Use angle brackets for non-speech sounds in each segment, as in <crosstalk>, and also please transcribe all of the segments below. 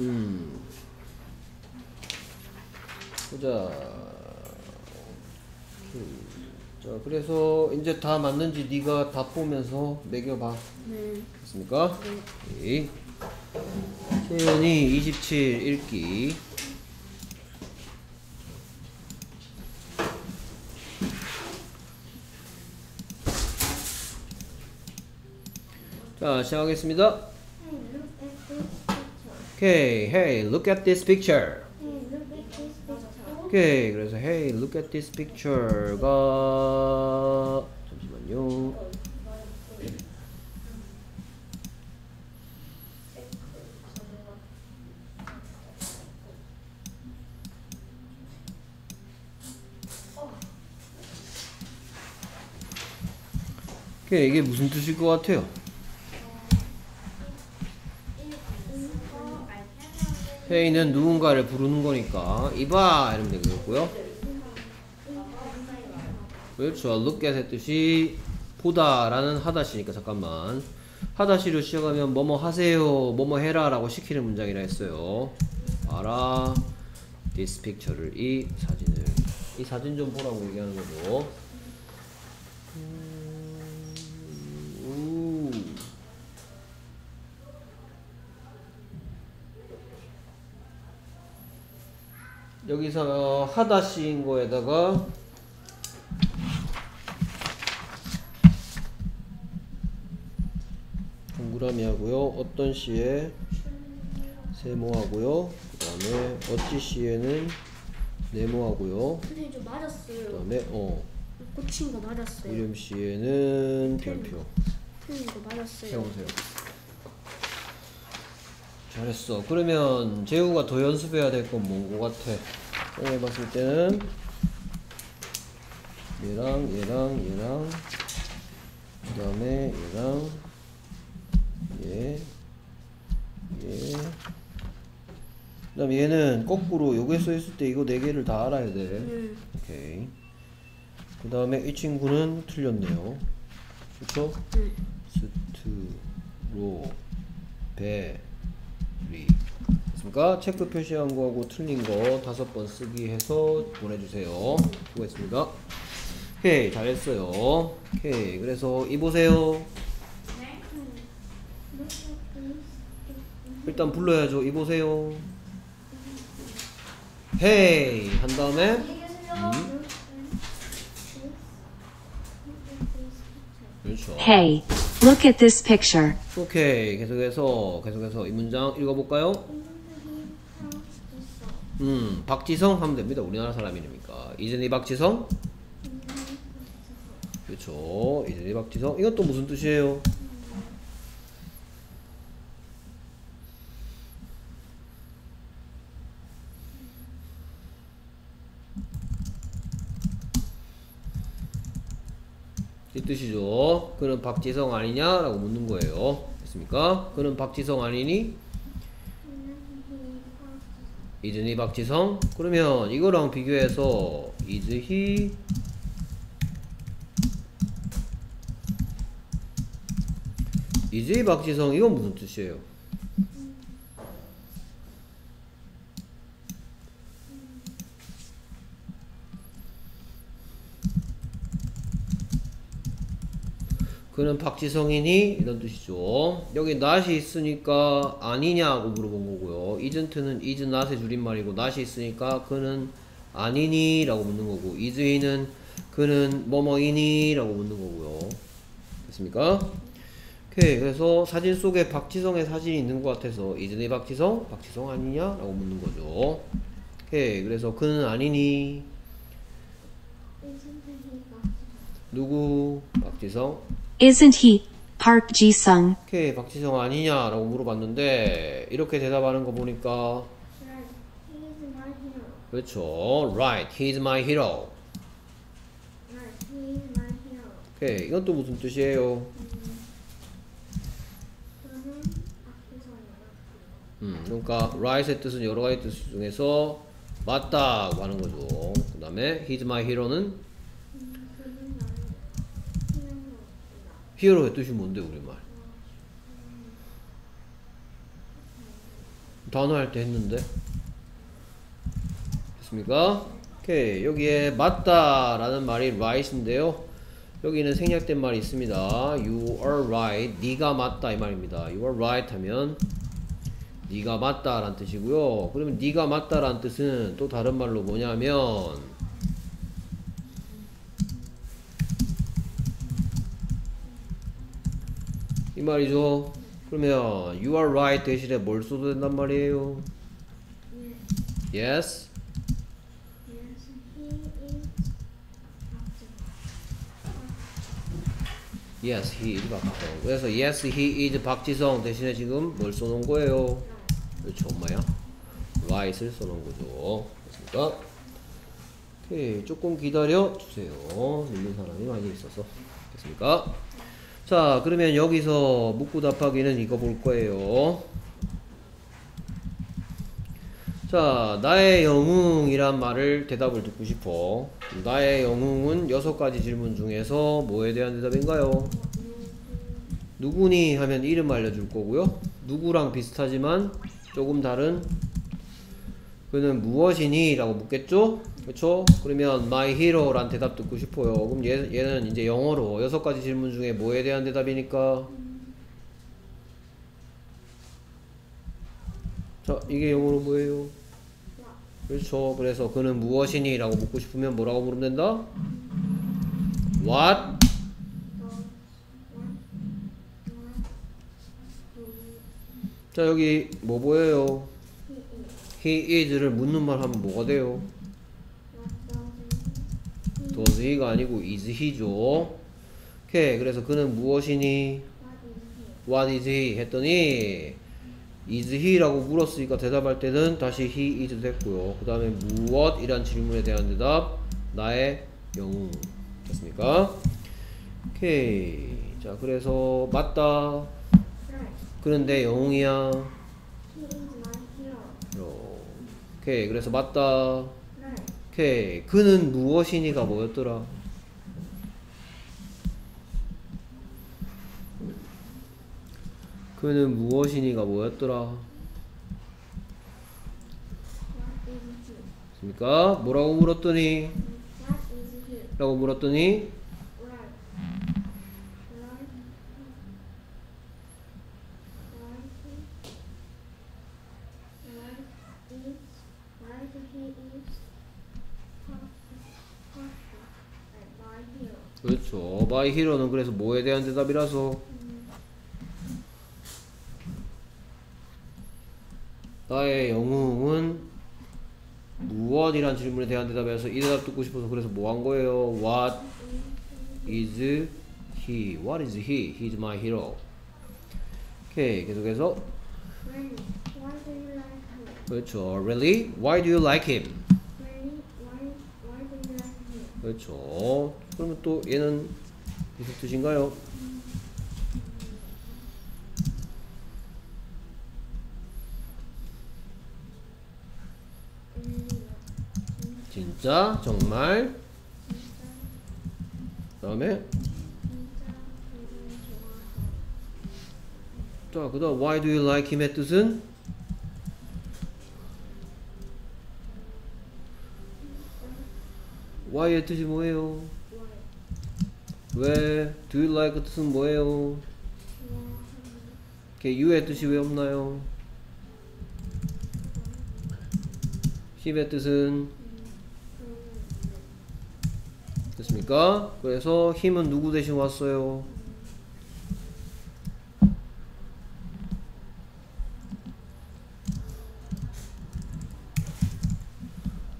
음. 보자. 오케이. 자, 그래서 이제 다 맞는지 네가 다 보면서 매겨봐. 네. 됐습니까? 오케이. 세연이 27 읽기. 자, 시작하겠습니다. Okay, hey, look at this picture. 오케이, 그래서 hey, look at this picture가 잠시만요. 이게 무슨 뜻일 것 같아요? 헤이는 누군가를 부르는 거니까 이봐 이러면 되겠고요. 그렇죠. look at 했듯이 보다 라는 하다시니까 잠깐만 하다시로 시작하면 뭐뭐 하세요 뭐뭐 해라 라고 시키는 문장이라 했어요. 봐라 this picture를 이 사진을 이 사진 좀 보라고 얘기하는 거죠. 음, 여기서 하다시인 거에다가 동그라미 하고요. 어떤 시에 세모 하고요. 그 다음에 어찌 시에는 네모 하고요. 선생님 저그 맞았어요. 다음에 어 꽂힌 거 맞았어요. 이름 시에는 별표 선생님 이거 맞았어요. 세우세요. 잘했어. 그러면 재우가 더 연습해야 될 건 뭔 거 같아? 해 봤을 때는 얘랑 얘랑 얘랑 그 다음에 얘랑 얘, 얘. 그 다음에 얘는 거꾸로 요게 써있을 때 이거 네 개를 다 알아야 돼. 네. 오케이. 그 다음에 이 친구는 틀렸네요. 그쵸? 네. 스트로 베리 됐습니까? 체크 표시한 거하고 틀린 거 다섯 번 쓰기 해서 보내주세요. 수고했습니다. 오케이 잘했어요. 오케이 그래서 이 보세요. 일단 불러야죠. 이 보세요. 헤이 한 다음에 음, 그렇죠. Hey, look at this picture. 오케이 계속해서 계속해서 이 문장 읽어볼까요? 음 박지성 하면 됩니다 우리나라 사람 이름이니까 이진이 박지성 그렇죠 이진이 박지성 또 무슨 뜻이에요? 이 뜻이죠. 그는 박지성 아니냐 라고 묻는 거예요. 됐습니까? 그는 박지성 아니니? 이즈니 박지성? 그러면 이거랑 비교해서 is he 박지성 이건 무슨 뜻이에요? 그는 박지성이니 이런 뜻이죠. 여기 not이 있으니까 아니냐고 물어본 거고요. isn't는 is not의 줄임말이고 not이 있으니까 그는 아니니 라고 묻는 거고 is he는 그는 뭐뭐이니 라고 묻는 거고요. 됐습니까? 오케이 그래서 사진 속에 박지성의 사진이 있는 것 같아서 he 박지성? 박지성 아니냐 라고 묻는 거죠. 오케이 그래서 그는 아니니 누구? 박지성? Isn't he? Park Ji Sung. 오케이 박지성 아니냐라고 물어봤는데 이렇게 대답하는 거 보니까 그렇죠 right he's my hero 오케이 이건 또 무슨 뜻이에요 음 그러니까 right의 뜻은 여러 가지 뜻 중에서 맞다고 하는 거죠 그 다음에 he's my hero는 히어로의 뜻이 뭔데 우리말. 단어 할 때 했는데. 됐습니까? 오케이. 여기에 맞다 라는 말이 right인데요. 여기는 생략된 말이 있습니다. You are right. 네가 맞다 이 말입니다. You are right 하면 네가 맞다 라는 뜻이고요. 그러면 네가 맞다 라는 뜻은 또 다른 말로 뭐냐면 이 말이죠 그러면 you are right 대신에 뭘 써도 된단 말이에요 yes Yes, he is 박지성. 그래서 yes, he is 박지성 대신에 지금 뭘 써놓은 거예요? 그렇죠, 엄마야? right을 써놓은 거죠. 됐습니까? 오케이, 조금 기다려 주세요. 읽는 사람이 많이 있어서. 됐습니까? 자, 그러면 여기서 묻고 답하기는 이거 볼 거예요. 자, 나의 영웅이란 말을 대답을 듣고 싶어. 나의 영웅은 여섯 가지 질문 중에서 뭐에 대한 대답인가요? 누구니 하면 이름 알려줄 거고요. 누구랑 비슷하지만 조금 다른 그는 무엇이니? 라고 묻겠죠? 그렇죠? 그러면 my hero란 대답 듣고 싶어요. 그럼 얘, 얘는 이제 영어로 여섯 가지 질문 중에 뭐에 대한 대답이니까? 자, 이게 영어로 뭐예요? 그렇죠. 그래서 그는 무엇이니? 라고 묻고 싶으면 뭐라고 물으면 된다? What? 자, 여기 뭐 보여요? He is를 묻는 말 하면 뭐가 돼요? does he가 아니고 is he죠. 오케이. 그래서 그는 무엇이니? What is he? 했더니 is he라고 물었으니까 대답할 때는 다시 he is 됐고요. 그 다음에 무엇이란 질문에 대한 대답 나의 영웅 됐습니까? 오케이. 자 그래서 맞다. 그런데 영웅이야. 어, 오케이. 그래서 맞다. 오케이. 그는 무엇이니가 뭐였더라? 그는 무엇이니가 뭐였더라? 있습니까? 뭐라고 물었더니? 라고 물었더니? 그렇죠. 마이 히로는 그래서 뭐에 대한 대답이라서 나의 영웅은 무엇이란 질문에 대한 대답에서 이 대답 듣고 싶어서 그래서 뭐 한 거예요? What is he? What is he? He's my hero. 오케이 계속해서 그렇죠. Really? Why do you like him? 그렇죠. 그러면 또 얘는 무슨 뜻인가요? 진짜 정말 그 다음에 자 그다음 why do you like him의 뜻은 why의 뜻이 뭐예요? 왜 do you like 뜻은 뭐예요? 이렇게 you의 뜻이 왜 없나요? him의 뜻은 됐습니까? 그래서 힘은 누구 대신 왔어요?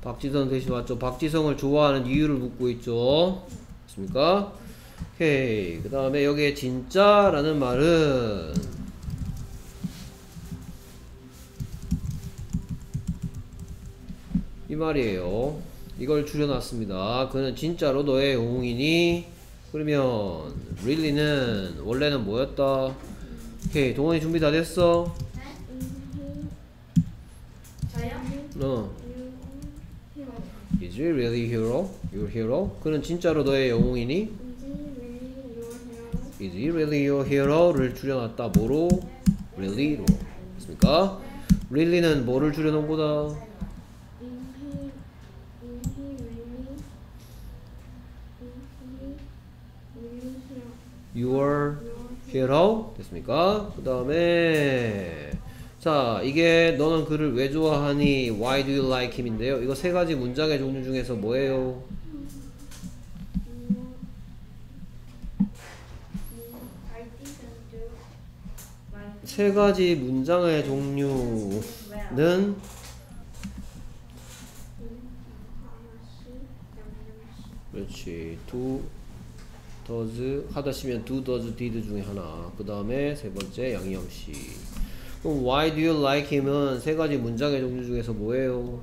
박지성 대신 왔죠. 박지성을 좋아하는 이유를 묻고 있죠. 됐습니까? 오케이. 그 다음에 여기에 진짜라는 말은 이 말이에요. 이걸 줄여놨습니다. 그는 진짜로 너의 영웅이니? 그러면 really는 원래는 뭐였다? 오케이 동원이 준비 다 됐어? 저요? 어. Is he really hero? Your hero? 그는 진짜로 너의 영웅이니? Is he really your hero를 줄여놨다. 뭐로? really로. 됐습니까? really는 뭐를 줄여놓은 거다? your hero 됐습니까? 그 다음에 자 이게 너는 그를 왜 좋아하니? Why do you like him인데요. 이거 세 가지 문장의 종류 중에서 뭐예요? I didn't do my 세 가지 문장의 종류는 그렇지. do does 하다 시면 do does did 중에 하나. 그 다음에 세 번째 양념시 그럼 why do you like him은 세 가지 문장의 종류 중에서 뭐예요?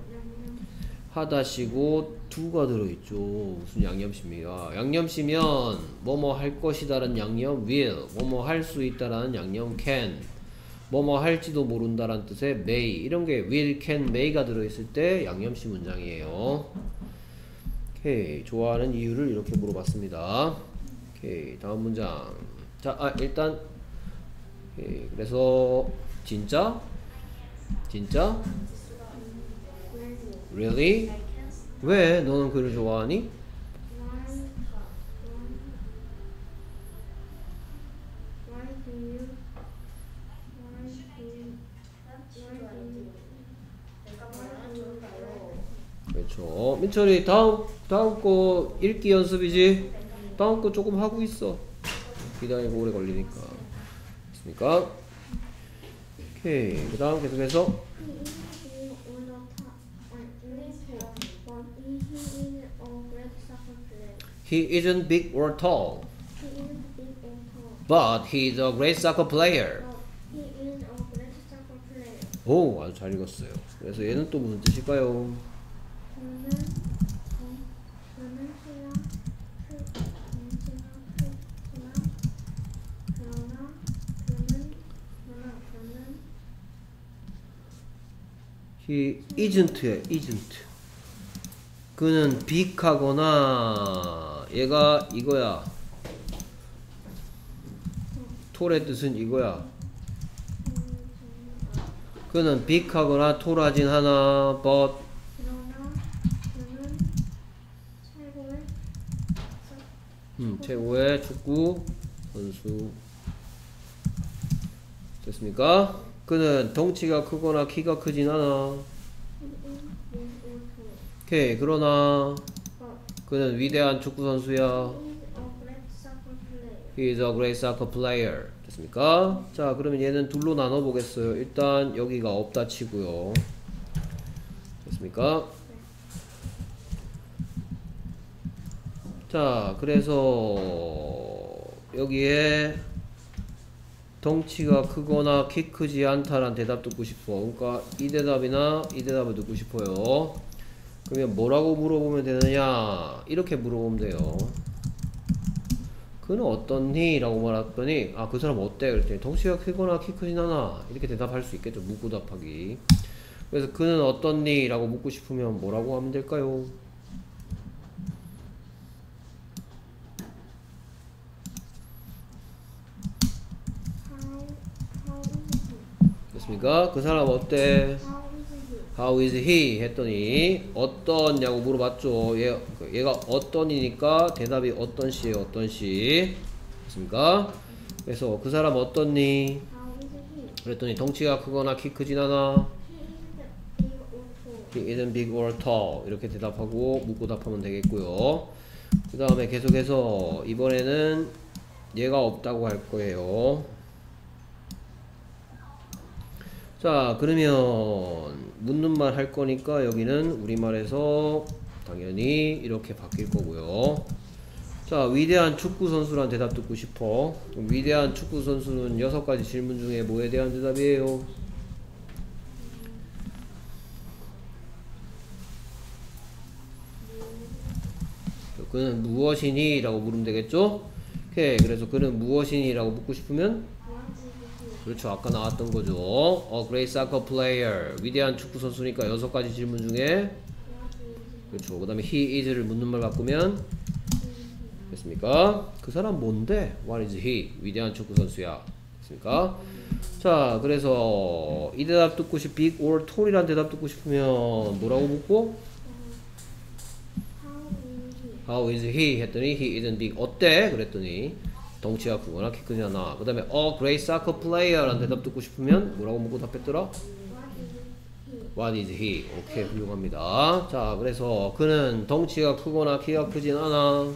하다시고 do가 들어있죠. 무슨 양념시입니까? 양념시면 뭐뭐 할 것이다라는 양념 will 뭐뭐 할 수 있다라는 양념 can 뭐뭐 할지도 모른다라는 뜻의 may 이런 게 will, can, may가 들어있을 때 양념시 문장이에요. 오케이. 좋아하는 이유를 이렇게 물어봤습니다. 오케이. 다음 문장. 자 아, 일단 오케이, 그래서 진짜? 진짜? Really? 왜? 너는 그를 좋아하니 Why do you why do you why do you 그렇죠 민철이 다음 다음 거 읽기 연습이지 다음 거 조금 하고 있어 기다리고 오래 걸리니까 됐습니까 오케이 그 다음 계속해서 He isn't big or tall, but he is a great soccer player. He isn't big or tall He is a great soccer player. 오 아주 잘 읽었어요 그래서 얘는 또 무슨 뜻일까요? 그는 어, 그는 키가 크 덩치가 크지만 그러나 그는 그러나 그는 He isn't에 isn't 그는 빅하거나 얘가 이거야. 톨의 뜻은 이거야. 그는 빅하거나 톨하진 하나 but 음, 최고의 축구 선수. 됐습니까? 그는 덩치가 크거나 키가 크진 않아 오케이 그러나 그는 위대한 축구 선수야 He is a great soccer player. 됐습니까? 자, 그러면 얘는 둘로 나눠 보겠어요. 일단 여기가 없다 치고요. 됐습니까? 자, 그래서 여기에 덩치가 크거나 키 크지 않다란 대답 듣고 싶어. 그러니까 이 대답이나 이 대답을 듣고 싶어요. 그러면 뭐라고 물어보면 되느냐? 이렇게 물어보면 돼요. 그는 어떻니? 라고 말했더니 아 그 사람 어때? 그랬더니 덩치가 크거나 키 크진 않아 이렇게 대답할 수 있겠죠 묻고 답하기 그래서 그는 어떻니? 라고 묻고 싶으면 뭐라고 하면 될까요? 됐습니까? 그 사람 어때? How is he? 했더니 어떠냐고 물어봤죠. 얘, 얘가 어떤이니까 대답이 어떤 시에 어떤 시. 됐습니까? 그래서 그 사람 어떻니? 그랬더니 덩치가 크거나 키 크진 않아. He isn't big or tall. 이렇게 대답하고 묻고 답하면 되겠고요. 그 다음에 계속해서 이번에는 얘가 없다고 할 거예요. 자 그러면 묻는 말 할 거니까 여기는 우리말에서 당연히 이렇게 바뀔 거고요 자 위대한 축구 선수란 대답 듣고 싶어 위대한 축구 선수는 여섯 가지 질문 중에 뭐에 대한 대답이에요? 그는 무엇이니? 라고 물으면 되겠죠? 오케이 그래서 그는 무엇이니? 라고 묻고 싶으면 그렇죠. 아까 나왔던 거죠. 어, great soccer. 위대한 축구 선수니까 여섯 가지 질문 중에 그렇죠. 그 다음에 he is를 묻는 말 바꾸면 됐습니까? 그 사람 뭔데? What is he? 위대한 축구 선수야. 됐습니까? 자, 그래서 이 대답 듣고 싶 big or tall이란 대답 듣고 싶으면 뭐라고 묻고 how is he 했더니 he isn't big 어때? 그랬더니 덩치가 크거나 키 크냐 나 그 다음에 a great soccer player라는 대답 듣고 싶으면 뭐라고 묻고 답했더라? What is he? 오케이 훌륭합니다. 자 그래서 그는 덩치가 크거나 키가 크진 않아.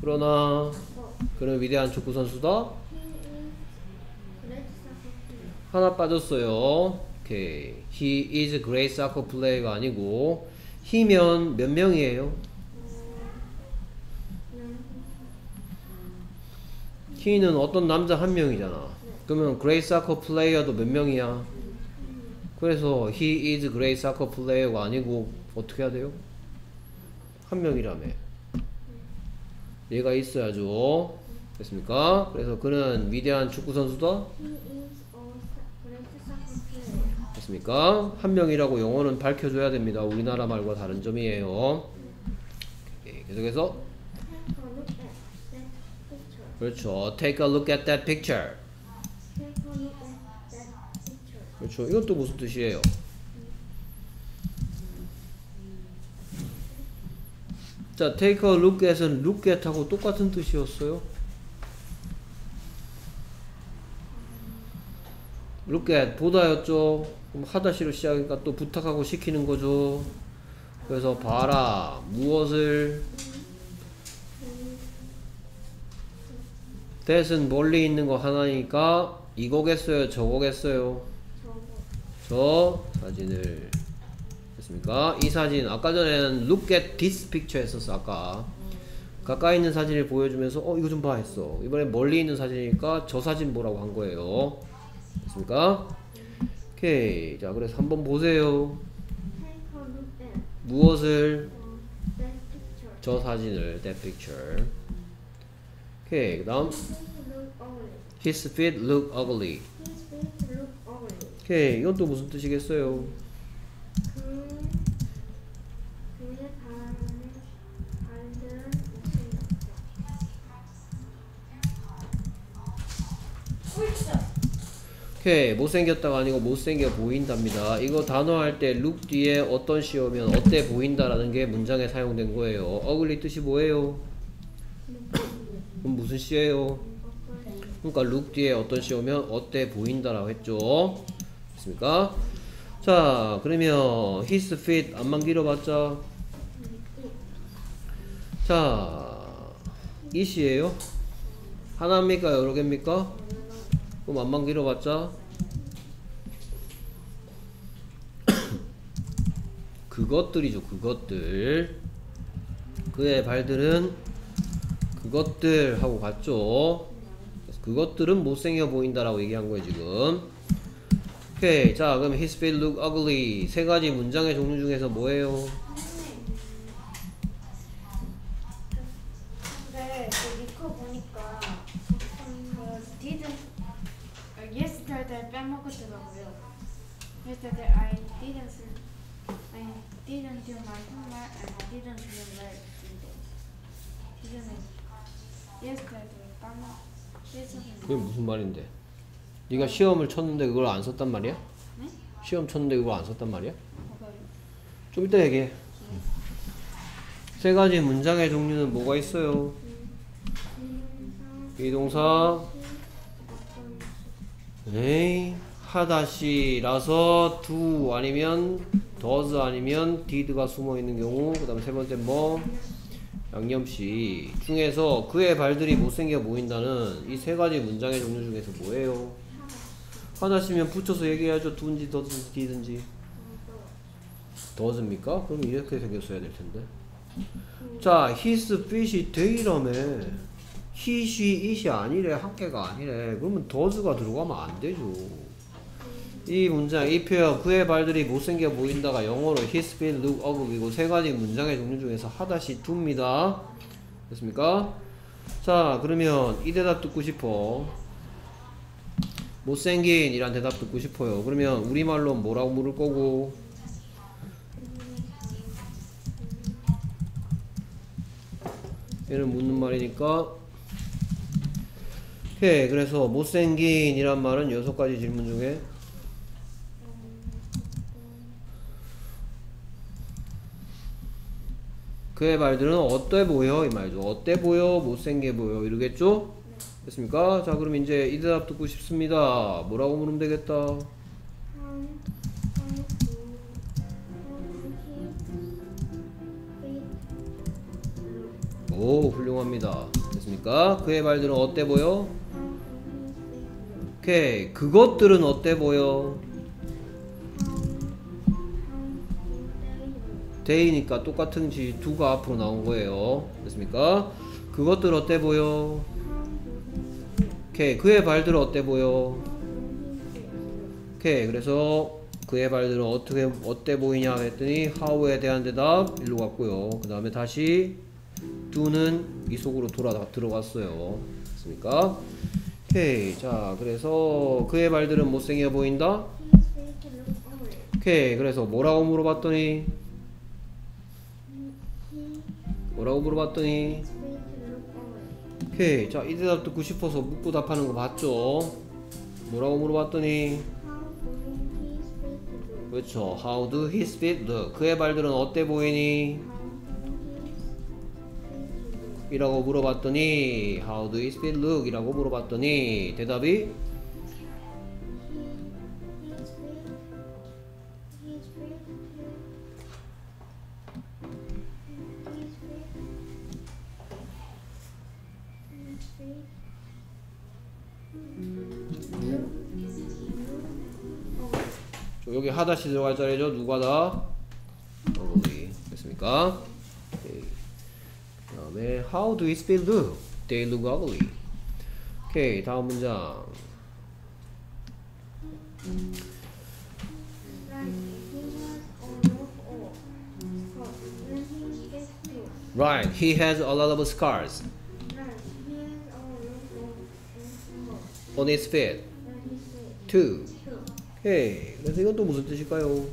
그러나 그는 위대한 축구 선수다. 하나 빠졌어요 오케이 he is great soccer player가 아니고 he면 몇 명이에요? he는 어떤 남자 한 명이잖아 그러면 great soccer player도 몇 명이야? 그래서 he is great soccer player가 아니고 어떻게 해야 돼요? 한 명이라며 얘가 있어야죠 됐습니까? 그래서 그는 위대한 축구 선수다 됐습니까? 한 명이라고 영어는 밝혀줘야 됩니다 우리나라 말과 다른 점이에요 오케이, 계속해서 그렇죠 take a look at that picture 그렇죠 이건 또 무슨 뜻이에요? 자, take a look at은 look at하고 똑같은 뜻이었어요. look at 보다였죠. 하다시로 시작하니까 또 부탁하고 시키는 거죠. 그래서 봐라 무엇을 that은 멀리 있는 거 하나니까 이거겠어요, 저거겠어요. 저 사진을 됐습니까? 이 사진 아까 전에는 look at this picture 했었어 아까 가까이 있는 사진을 보여주면서 어 이거 좀 봐 했어 이번에 멀리 있는 사진이니까 저 사진 보라고 한 거예요 됐습니까? 오케이. 자 그래서 한번 보세요. 무엇을? 저 사진을 that picture. 오케이. 그 다음. His feet look ugly. 오케이. 이건 또 무슨 뜻이겠어요? 그, 그 오케이 못생겼다가 아니고 못생겨 보인답니다 이거 단어 할 때 look 뒤에 어떤 시 오면 어때 보인다라는 게 문장에 사용된 거예요 ugly 뜻이 뭐예요? 그럼 무슨 시예요? 그러니까 look 뒤에 어떤 시 오면 어때 보인다라고 했죠 됐습니까? 자 그러면 his feet 안만 길어봤자 자 이 시예요? 하나입니까 여러 개입니까? 그럼 안만 길어봤자? <coughs> 그것들이죠 그것들. 그의 발들은 그것들 하고 갔죠. 그것들은 못생겨 보인다라고 얘기한 거예요 지금. 오케이 자 그럼 his feet look ugly. 세 가지 문장의 종류 중에서 뭐예요? 말인데? 네가 시험을 쳤는데 그걸 안 썼단 말이야? 네? 시험 쳤는데 그걸 안 썼단 말이야? 좀 이따 얘기해. 세 가지 문장의 종류는 뭐가 있어요? 비동사, 에이, 하다시라서 do 아니면 does 아니면 did가 숨어 있는 경우, 그 다음에 세 번째 뭐? 양념시 중에서 그의 발들이 못생겨 보인다는 이 세 가지 문장의 종류 중에서 뭐예요? 하다시면 붙여서 얘기해야죠. do인지 does인지 did인지. does입니까? 그럼 이렇게 생겼어야 될 텐데. 자, his fish이 데이라며. he, she, it이 아니래. 한 개가 아니래. 그러면 does가 들어가면 안 되죠. 이 문장, 이 표현, 그의 발들이 못생겨 보인다가 영어로 his feet look ugly고 세 가지 문장의 종류 중에서 하다시 둡니다 됐습니까? 자, 그러면 이 대답 듣고 싶어. 못생긴 이란 대답 듣고 싶어요. 그러면 우리말로 뭐라고 물을 거고? 얘는 묻는 말이니까 오케이, 그래서 못생긴 이란 말은 여섯 가지 질문 중에 그의 말들은 어때 보여? 이 말이죠. 어때 보여? 못생겨 보여? 이러겠죠? 됐습니까? 자 그럼 이제 이 대답 듣고 싶습니다. 뭐라고 물으면 되겠다? 오 훌륭합니다. 됐습니까? 그의 말들은 어때 보여? 오케이. 그것들은 어때 보여 데이니까 똑같은 지 두가 앞으로 나온 거예요. 됐습니까? 그것들 어때 보여? 오케이 그의 발들은 어때 보여? 오케이 그래서 그의 발들은 어떻게 어때 보이냐 했더니 how에 대한 대답 일로 갔고요. 그 다음에 다시 do는 이 속으로 돌아 들어갔어요. 됐습니까? 오케이 자 그래서 그의 발들은 못생겨 보인다. 오케이 그래서 뭐라고 물어봤더니 뭐라고 물어봤더니. 오케이. 자 이 대답 듣고 싶어서 묻고 답하는 거 봤죠? 뭐라고 물어봤더니? 그렇죠. How do his feet look 그의 발들은 어때 보이니? 이라고 물어봤더니 How do his feet look? 이라고 물어봤더니 대답이 여기 하다시 들어갈 자리죠 누가다 ugly 됐습니까 오케이. 그 다음에 How do his feet look They look ugly 오케이 다음 문장 Right, he has Right, he has all of all. So when he gets to a lot of scars right, he has all of all. on his feet When he says too. two. 오케이. 그래서 이건 또 무슨 뜻일까요?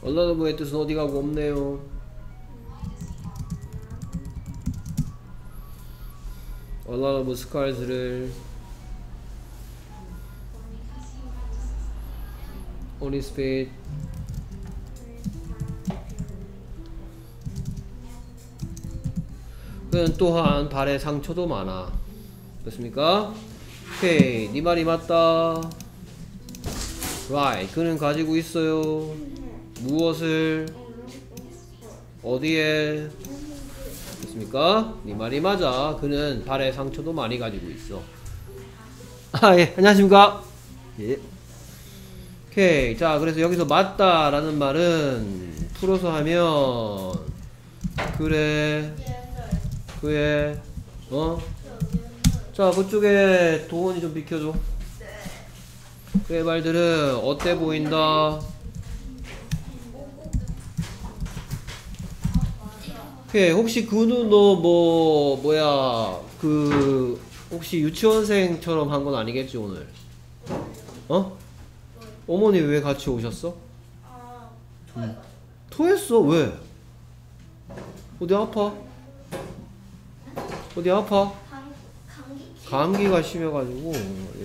얼라더브의 뜻은 어디 가고 없네요. 얼라더브 스카즈를 on his feet 그는 또한 발에 상처도 많아. 됐습니까? 오케이, 네 말이 맞다. Right, 그는 가지고 있어요. 무엇을 어디에 됐습니까? 네 말이 맞아. 그는 발에 상처도 많이 가지고 있어. 아 예, 안녕하십니까? 예. 오케이, 자 그래서 여기서 맞다라는 말은 풀어서 하면 그래 그의 어? 자 그쪽에 도원이 좀 비켜줘. 그의 말들은 어때 보인다? 오케이 혹시 그는 너뭐 뭐야 그 혹시 유치원생처럼 한 건 아니겠지 오늘? 어? 어머니 왜 같이 오셨어? 음. 토했어 왜? 어디 아파? 어디 아파? 감기 감기가 심해가지고.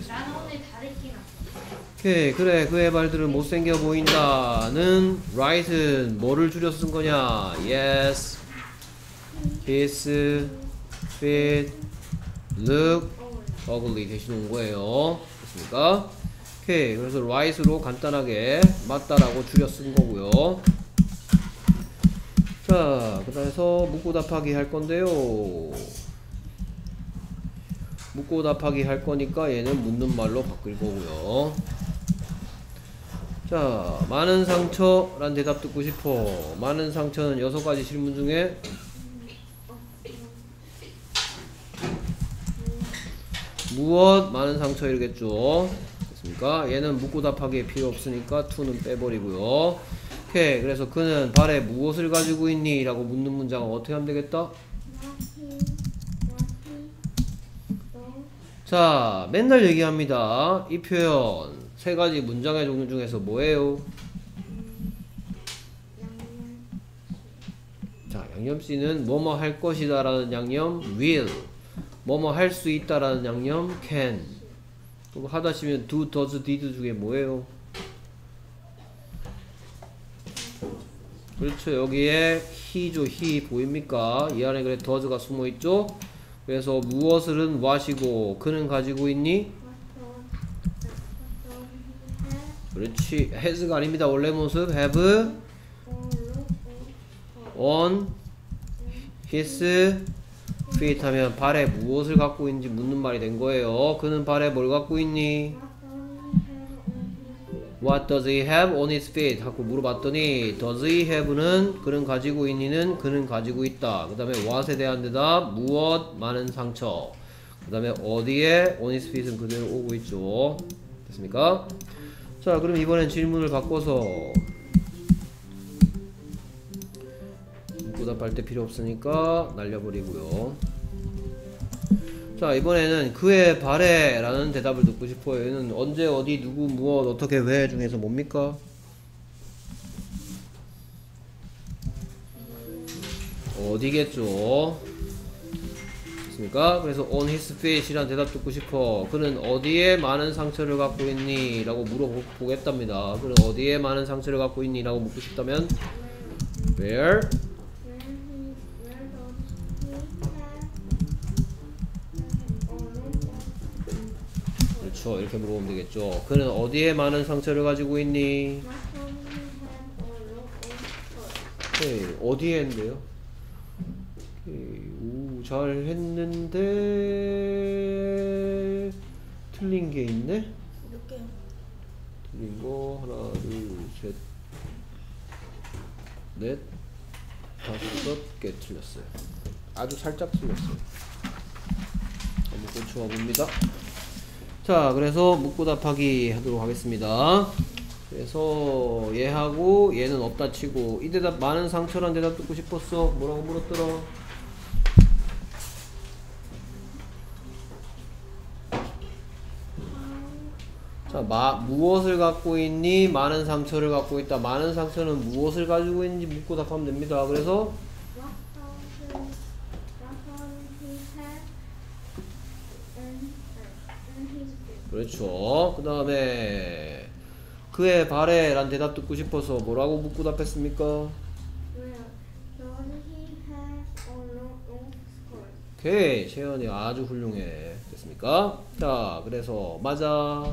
나는 오늘 다르긴 오케이 그래 그의 말들은 못생겨 보인다는 right은 뭐를 줄여서 쓴 거냐 yes his feet look ugly 대신 온 거예요. 됐습니까? 오케이. 그래서 right으로 간단하게 맞다라고 줄여 쓴 거고요. 자 그다음에서 묻고 답하기 할 건데요. 묻고 답하기 할 거니까 얘는 묻는 말로 바꿀 거고요. 자, 많은 상처란 대답 듣고 싶어. 많은 상처는 여섯 가지 질문 중에 무엇 많은 상처 이러겠죠. 됐습니까? 얘는 묻고 답하기에 필요 없으니까 2는 빼버리고요. 오케이. 그래서 그는 발에 무엇을 가지고 있니? 라고 묻는 문장은 어떻게 하면 되겠다? 자, 맨날 얘기합니다. 이 표현 세 가지 문장의 종류 중에서 뭐예요? 자, 양념씨는 뭐뭐 할 것이다 라는 양념 will, 뭐뭐 할 수 있다라는 양념 can. 그리고 하다 치면 do, does, did 중에 뭐예요? 그렇죠. 여기에 he죠. he 보입니까? 이 안에 그래 does가 숨어 있죠. 그래서 무엇을은 what이고 그는 가지고 있니? 그렇지. has가 아닙니다. 원래 모습 have on his feet 하면 발에 무엇을 갖고 있는지 묻는 말이 된 거예요. 그는 발에 뭘 갖고 있니? what does he have on his feet? 하고 물어봤더니 does he have는 그는 가지고 있니는 그는 가지고 있다. 그 다음에 what에 대한 대답 무엇 많은 상처. 그 다음에 어디에 on his feet은 그대로 오고 있죠. 됐습니까? 자 그럼 이번엔 질문을 바꿔서 문구답할 때 필요 없으니까 날려버리고요. 자 이번에는 그의 발에 라는 대답을 듣고 싶어요 얘는 언제 어디 누구 무엇 어떻게 왜 중에서 뭡니까? 어디겠죠 됐습니까? 그래서 on his feet 이란 대답 듣고 싶어 그는 어디에 많은 상처를 갖고 있니? 라고 물어보겠답니다 그는 어디에 많은 상처를 갖고 있니? 라고 묻고 싶다면 where? 그렇죠 이렇게 물어보면 되겠죠 그는 어디에 많은 상처를 가지고 있니? 네, 어디에 했는데요? 오케이, 오, 잘 했는데 틀린 게 있네? 몇 개요? 틀린 거 하나, 둘, 셋, 넷, 다섯 개 틀렸어요. 아주 살짝 틀렸어요. 한번 고쳐와 봅니다. 자, 그래서 묻고 답하기 하도록 하겠습니다. 그래서 얘하고 얘는 없다 치고 이 대답 많은 상처란 대답 듣고 싶었어. 뭐라고 물었더라? 자, 마, 무엇을 갖고 있니? 많은 상처를 갖고 있다. 많은 상처는 무엇을 가지고 있는지 묻고 답하면 됩니다. 그래서 What don't he what don't he have in in his book? 그렇죠. 그 다음에 그의 발에 란 대답 듣고 싶어서 뭐라고 묻고 답했습니까? 오케이. 채연이 아주 훌륭해. 됐습니까? 자, 그래서 맞아.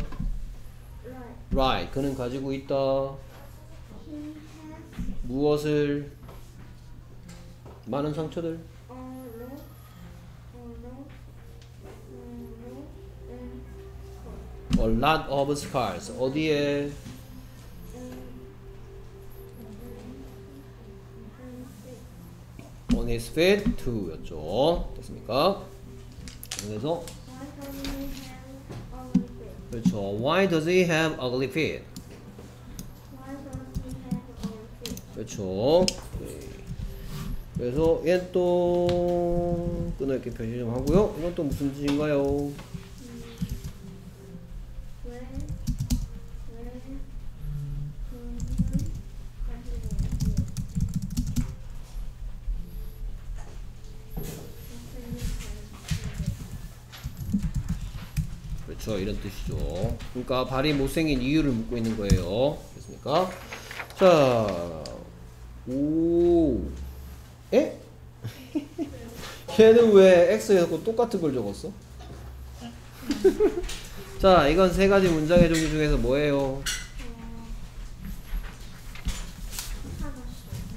Right. right. 그는 가지고 있다. He has 무엇을? 많은 상처들. A lot of scars. 어디에? On his feet too 였죠. 됐습니까? 그래서? 그렇죠. Why does he have ugly feet? 그렇죠. 네. 그래서 얘또 끊어있게 표시 좀 하고요. 이건 또 무슨 뜻인가요? When when 그는 가지고 있고 그렇죠. 이런 뜻이죠. 그러니까 발이 못생긴 이유를 묻고 있는 거예요. 됐습니까? 자, 오, 에? 걔는 왜 X하고 똑같은 걸 적었어? <laughs> 자, 이건 세 가지 문장의 종류 중에서 뭐예요?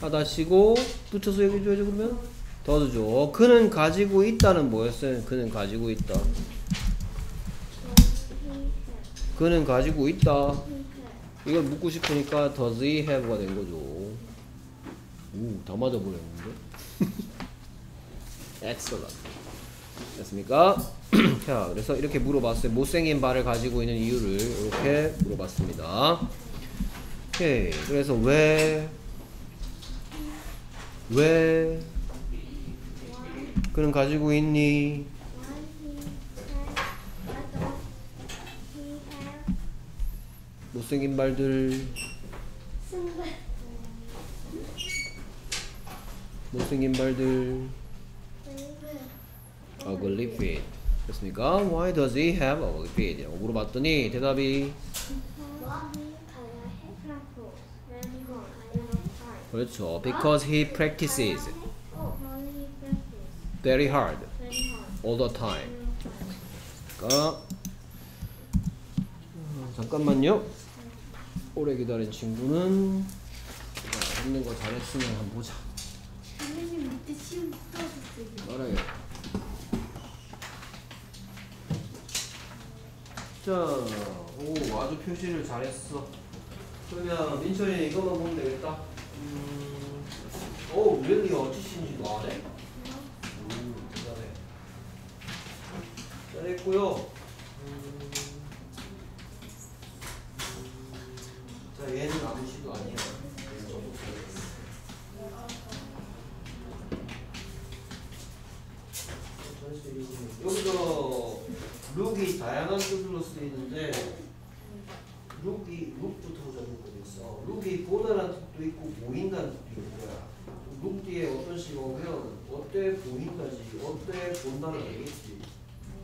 하다시고 붙여서 얘기해 줘야죠 그러면 더드죠. 그는 가지고 있다는 뭐였어요? 그는 가지고 있다. 그는 가지고 있다. 이걸 묻고 싶으니까 does he have가 된 거죠. 오, 다 맞아버렸는데. <laughs> excellent. 됐습니까? <clears throat> 자, 그래서 이렇게 물어봤어요. 못생긴 발을 가지고 있는 이유를 이렇게 물어봤습니다. 오케이. 그래서 왜, 왜, 그는 가지고 있니? Why he has what does he have? 못생긴 발들. 못생긴 발들, ugly feet. 됐습니까? Why does he have ugly feet? 라고 물어봤더니 대답이. 그렇죠. Because he practices 어, very hard all the time. 그러니까 음, 잠깐만요. 오래 기다린 친구는 자, 읽는 거 잘했으면 한번 보자. 선생님 밑에 시험 떠줬어요. 알아요. 자, 오 아주 표시를 잘했어. 그러면 민철이 이것만 보면 되겠다. 음, 오 really 어찌신지도 아네. 음, 대단해. 잘했고요. 음, 자 얘는 아무 시도 아니야. 얘는 저도 잘했어. 여기서 룩이 다양한 뜻으로 쓰이는데 look이 look부터 적용되어 있어. 룩이 보다라는 뜻도 있고 보인다는 뜻도 있고요. look 뒤에 어떤 식이 오면 어때 보인다지, 어때 본다는 알겠지.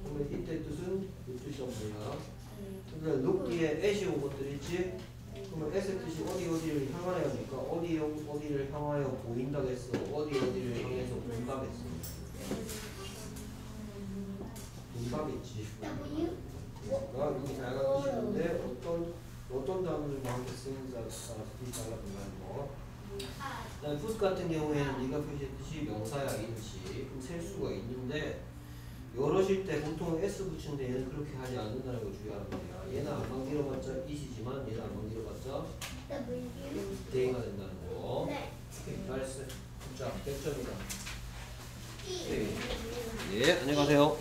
그러면 이때 뜻은 이 뜻이 뭐야? 근데 look 뒤에 at이 온 것들 있지? 그러면 at의 뜻이 어디 어디를 향하여 하니까 어디 어디를 향하여 보인다겠어, 어디 어디를 향해서 본다겠어. 공감있지. W 가 여기 다양한 뜻인데 어떤 어떤 단어를 많게 쓰는지 따라서 뜻이 달라진다는 거. 그다음 푸스 같은 경우에는 네가 표시했듯이 명사야 인지 그럼 셀 수가 있는데 여럿일 때 보통 s 붙이는데 얘는 그렇게 하지 않는다는 걸 주의하는 거야. 얘는 안만 길어봤자 이시지만 얘는 안만 길어봤자 W 대가 된다는 거. 네. 오케이, 잘했어. 자, 100점이다. E 예, 안녕하세요.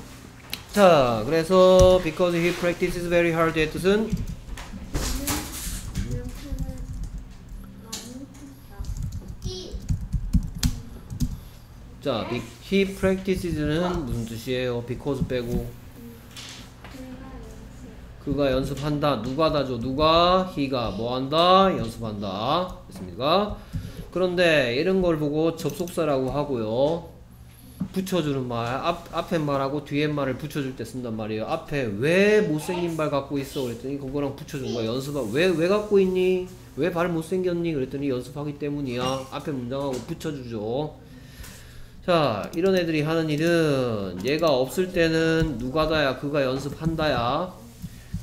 자, 그래서 because he practices very hard의 뜻은 자, be- he practices는 무슨 뜻이에요? because 빼고 그가 연습한다. 누가 다죠? 누가? he가 뭐 한다? 연습한다. 됐습니까? 그런데 이런 걸 보고 접속사라고 하고요. 붙여주는 말, 앞, 앞에 말하고 뒤에 말을 붙여줄 때 쓴단 말이에요. 앞에 왜 못생긴 발 갖고 있어? 그랬더니 그거랑 붙여준 거야. 연습하 왜, 왜 갖고 있니? 왜 발 못생겼니? 그랬더니 연습하기 때문이야. 앞에 문장하고 붙여주죠. 자, 이런 애들이 하는 일은 얘가 없을 때는 누가다야, 그가 연습한다야.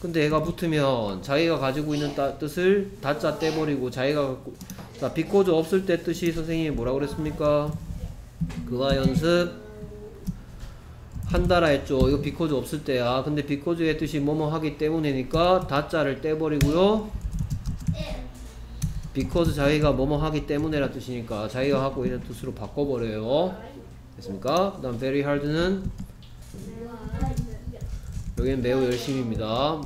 근데 얘가 붙으면 자기가 가지고 있는 따, 뜻을 다짜 떼버리고 자기가 갖고 자, because 없을 때 뜻이 선생님이 뭐라 그랬습니까? 그가 연습 한다라 했죠. 이거 because 없을 때야. 근데 because의 뜻이 뭐뭐 하기 때문이니까 다짜를 떼버리고요. because 자기가 뭐뭐 하기 때문에라 뜻이니까 자기가 하고 있는 뜻으로 바꿔버려요. 됐습니까? 그 다음 very hard는 여기는 매우 열심입니다.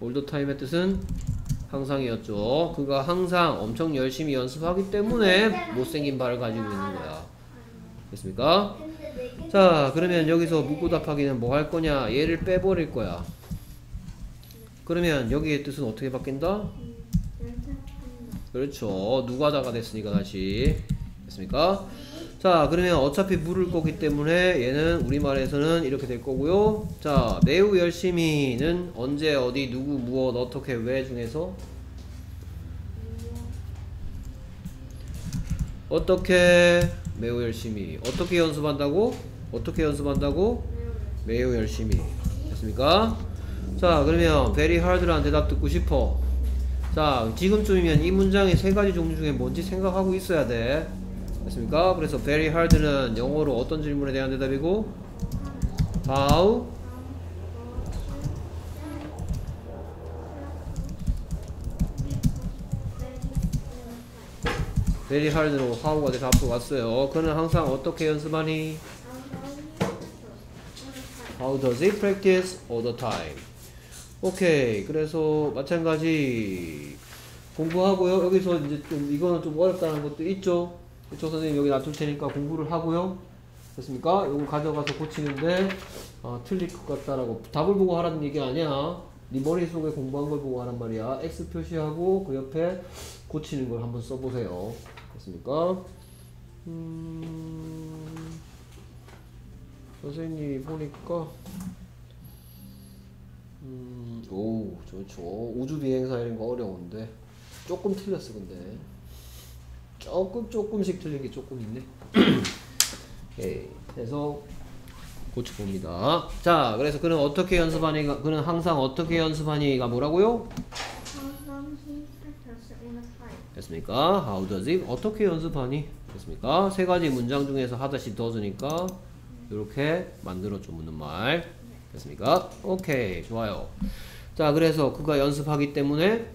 all the time의 뜻은 항상이었죠. 그가 항상 엄청 열심히 연습하기 때문에 못생긴 발을 가지고 있는 거야. 됐습니까? 자, 그러면 여기서 묻고 답하기는 뭐 할 거냐? 얘를 빼버릴 거야. 그러면 여기의 뜻은 어떻게 바뀐다? 그렇죠. 누가다가 됐으니까 다시. 됐습니까? 자, 그러면 어차피 물을 거기 때문에 얘는 우리말에서는 이렇게 될 거고요. 자, 매우 열심히는 언제, 어디, 누구, 무엇, 어떻게, 왜 중에서 어떻게 매우 열심히 어떻게 연습한다고? 어떻게 연습한다고? 매우 열심히 됐습니까? 자 그러면 very hard라는 대답 듣고 싶어 자 지금쯤이면 이 문장의 세 가지 종류 중에 뭔지 생각하고 있어야 돼 됐습니까? 그래서 very hard는 영어로 어떤 질문에 대한 대답이고 how very hard로 how가 돼서 앞으로 갔어요 그는 항상 어떻게 연습하니? How does he practice all the time? 오케이. 그래서 마찬가지 공부하고요. 여기서 이제 좀 이거는 좀 어렵다는 것도 있죠. 그쵸 선생님 여기 놔둘 테니까 공부를 하고요. 됐습니까? 이거 가져가서 고치는데 아, 틀릴 것 같다라고 답을 보고 하라는 얘기 아니야. 네 머릿속에 공부한 걸 보고 하란 말이야. X 표시하고 그 옆에 고치는 걸 한번 써보세요. 됐습니까? 음, 선생님이 보니까 음, 오, 좋죠. 우주 비행사 이런 거 어려운데 조금 틀렸어 근데 조금 조금씩 틀린 게 조금 있네. <clears throat> 오케이. 그래서 고쳐봅니다. 자, 그래서 그는 어떻게 연습하니가 그는 항상 어떻게 연습하니가 뭐라고요? 됐습니까? How does it? 어떻게 연습하니? 됐습니까? 세 가지 문장 중에서 하다시 does니까 이렇게 만들어줘 묻는 말 됐습니까? 오케이 좋아요. 자 그래서 그가 연습하기 때문에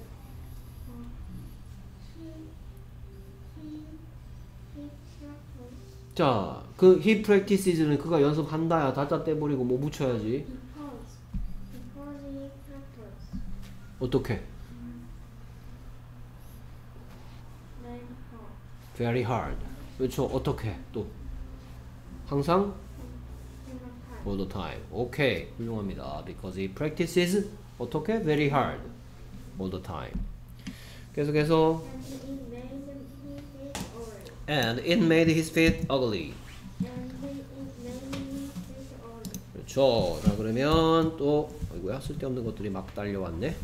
자 그 he practices는 그가 연습한다야 달자 떼버리고 뭐 붙여야지 어떻게? very hard 그렇죠 어떻게 또 항상. All the time 오케이 훌륭합니다 because he practices 어떻게 very hard all the time 계속해서 And it made his feet ugly. 그렇죠 자 그러면 또 아이고야 쓸데없는 것들이 막 달려왔네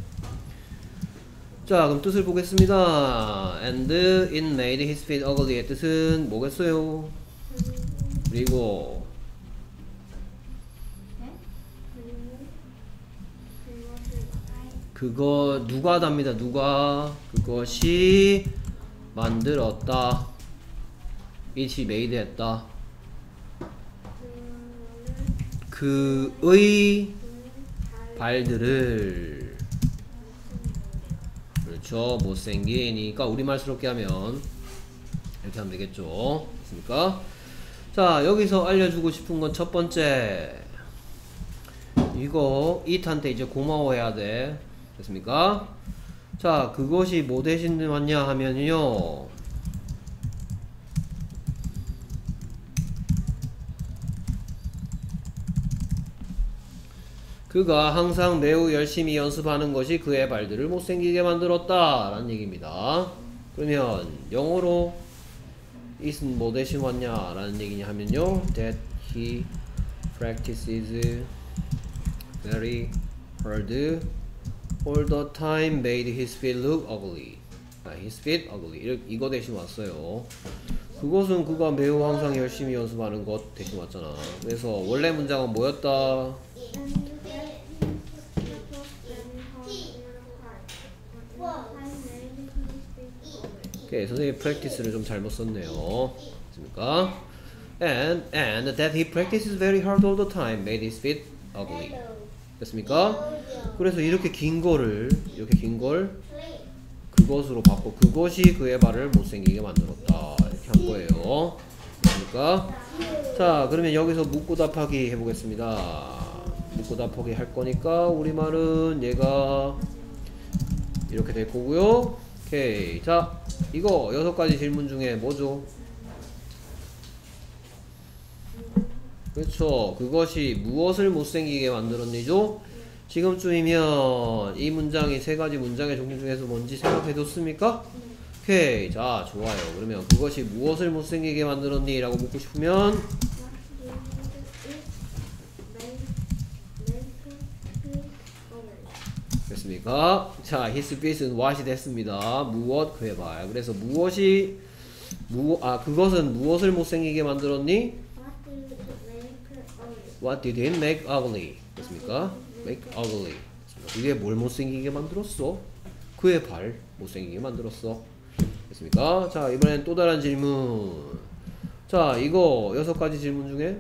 자 그럼 뜻을 보겠습니다 and it made his feet ugly의 뜻은 뭐겠어요 그리고 그거 누가 답니다? 누가? 그것이 만들었다. it이 made 했다. 그의 발들을. 그렇죠. 못생기니까 우리말스럽게 하면 이렇게 하면 되겠죠. 됐습니까? 자 여기서 알려주고 싶은 건 첫 번째. 이거 이트한테 이제 고마워해야 돼 됐습니까? 자 그것이 뭐 대신 왔냐 하면요. 그가 항상 매우 열심히 연습하는 것이 그의 발들을 못생기게 만들었다 라는 얘기입니다. 그러면 영어로 it은 뭐 대신 왔냐 라는 얘기냐 하면요. that he practices very hard all the time made his feet look ugly 아, his feet ugly 이거 대신 왔어요 그것은 그가 매우 항상 열심히 연습하는 것 대신 왔잖아 그래서 원래 문장은 뭐였다. 오케이 선생님 practice를 좀 잘못 썼네요 됐습니까? and and that he practices very hard all the time made his feet ugly 됐습니까? 그래서 이렇게 긴 거를 이렇게 긴 걸 그것으로 바꿔 그것이 그의 발을 못생기게 만들었다 이렇게 한 거예요 됐습니까? 자 그러면 여기서 묻고 답하기 해보겠습니다 묻고 답하기 할 거니까 우리말은 얘가 이렇게 될 거고요 오케이 자 이거 여섯 가지 질문 중에 뭐죠? 그렇죠 그것이 무엇을 못생기게 만들었니죠? 지금쯤이면 이 문장이 세 가지 문장의 종류 중에서 뭔지 생각해뒀습니까? 오케이 자 좋아요 그러면 그것이 무엇을 못생기게 만들었니? 라고 묻고 싶으면 됐습니까? 자, his feet은 what이 됐습니다. 무엇 그의 발. 그래서 무엇이 무, 아 그것은 무엇을 못생기게 만들었니? What did it make ugly? 됐습니까? Make ugly. 그게 뭘 못생기게 만들었어? 그의 발 못생기게 만들었어. 됐습니까? 자, 이번엔 또 다른 질문. 자, 이거 여섯 가지 질문 중에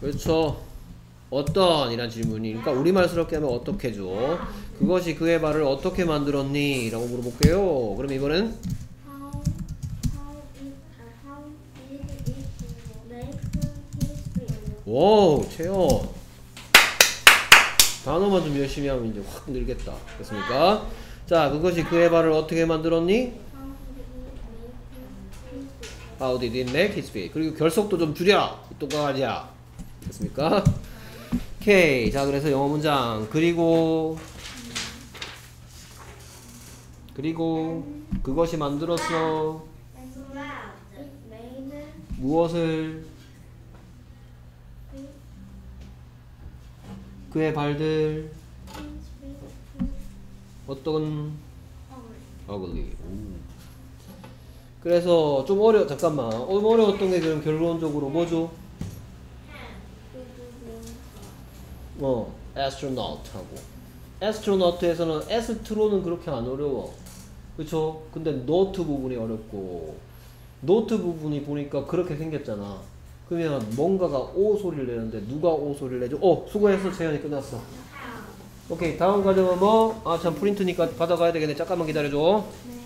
그렇죠. 어떤 이란 질문이니까 우리말스럽게 하면 어떻게죠? 그것이 그의 발을 어떻게 만들었니? 라고 물어볼게요. 그럼 이번엔 오, 채연. 단어만 좀 열심히 하면 이제 확 늘겠다. 됐습니까? 자, 그것이 그의 발을 어떻게 만들었니? How did it make his feet? 그리고 결속도 좀 줄여. 이 똑같이야. 됐습니까? 오케이. 자, 그래서 영어 문장. 그리고 그리고 그것이 만들었어. 무엇을 그의 발들 어떤. 오. 그래서 좀 어려 잠깐만 어, 어려웠던 게 그럼 결론적으로 뭐죠? 어 astronaut 하고 astronaut에서는 astro는 그렇게 안 어려워 그쵸? 근데 note 부분이 어렵고 note 부분이 보니까 그렇게 생겼잖아 그러면 뭔가가 오 소리를 내는데 누가 오 소리를 내죠? 어 수고했어 채연이 끝났어 오케이 다음 과정은 뭐? 아 참 프린트니까 받아가야 되겠네 잠깐만 기다려줘 네.